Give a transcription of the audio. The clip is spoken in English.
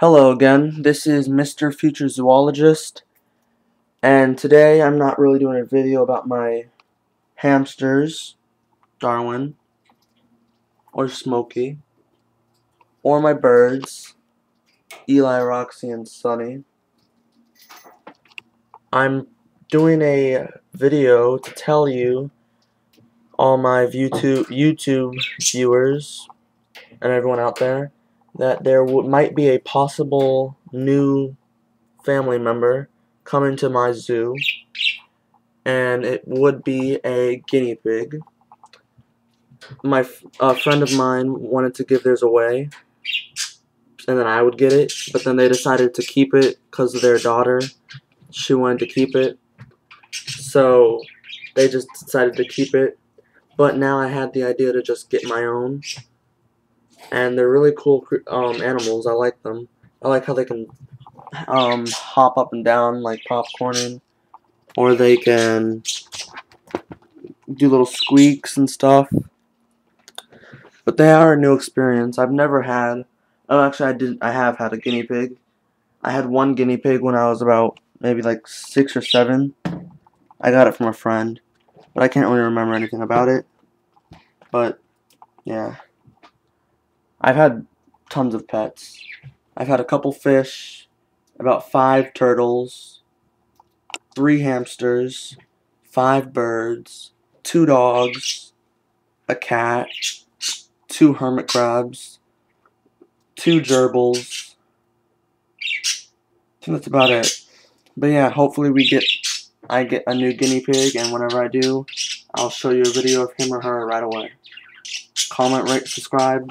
Hello again, this is Mr. Future Zoologist, and today I'm not really doing a video about my hamsters, Darwin, or Smokey, or my birds, Eli, Roxy, and Sunny. I'm doing a video to tell you, all my YouTube, YouTube viewers, and everyone out there, that there might be a possible new family member coming to my zoo and it would be a guinea pig. My a friend of mine wanted to give theirs away and then I would get it but then they decided to keep it because of their daughter. She wanted to keep it. So they just decided to keep it. But now I had the idea to just get my own and they're really cool um, animals. I like them. I like how they can um, hop up and down like popcorning, or they can do little squeaks and stuff. But they are a new experience. I've never had. Oh, actually, I did. I have had a guinea pig. I had one guinea pig when I was about maybe like six or seven. I got it from a friend, but I can't really remember anything about it. But yeah. I've had tons of pets. I've had a couple fish, about five turtles, three hamsters, five birds, two dogs, a cat, two hermit crabs, two gerbils. I think that's about it. But yeah, hopefully we get I get a new guinea pig and whenever I do, I'll show you a video of him or her right away. Comment, rate, subscribe.